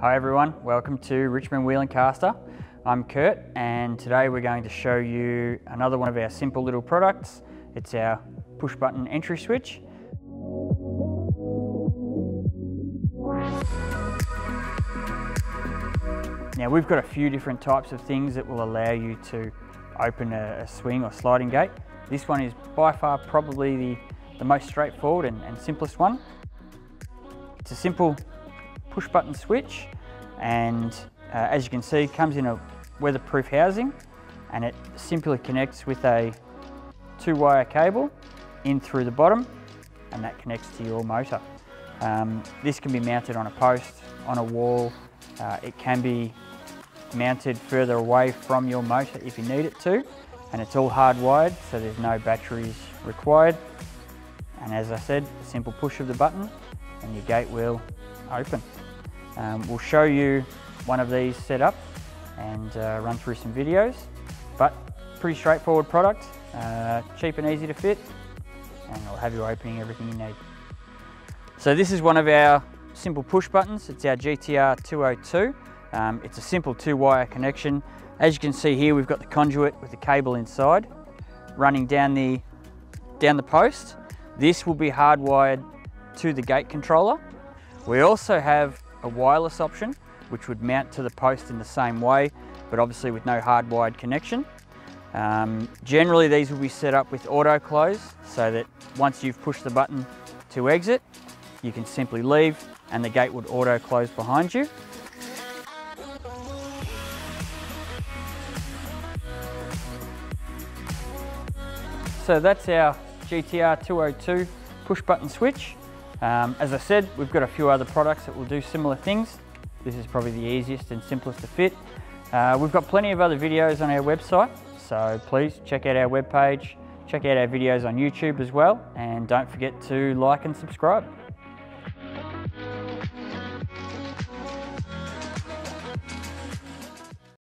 Hi everyone, welcome to Richmond Wheel and Caster. I'm Kurt and today we're going to show you another one of our simple little products. It's our push button entry switch. Now we've got a few different types of things that will allow you to open a, swing or sliding gate. This one is by far probably the, the most straightforward and, and simplest one. It's a simple push button switch and uh, as you can see comes in a weatherproof housing and it simply connects with a two wire cable in through the bottom and that connects to your motor. Um, this can be mounted on a post, on a wall, uh, it can be mounted further away from your motor if you need it to and it's all hardwired so there's no batteries required and as I said a simple push of the button and your gate will open. Um, we'll show you one of these set up and uh, run through some videos but pretty straightforward product, uh, cheap and easy to fit and it'll have you opening everything you need. So this is one of our simple push buttons, it's our GTR 202 um, it's a simple two wire connection. As you can see here, we've got the conduit with the cable inside running down the, down the post. This will be hardwired to the gate controller. We also have a wireless option, which would mount to the post in the same way, but obviously with no hardwired connection. Um, generally, these will be set up with auto close so that once you've pushed the button to exit, you can simply leave and the gate would auto close behind you. So that's our GTR 202 push button switch. Um, as I said, we've got a few other products that will do similar things. This is probably the easiest and simplest to fit. Uh, we've got plenty of other videos on our website, so please check out our webpage, check out our videos on YouTube as well, and don't forget to like and subscribe.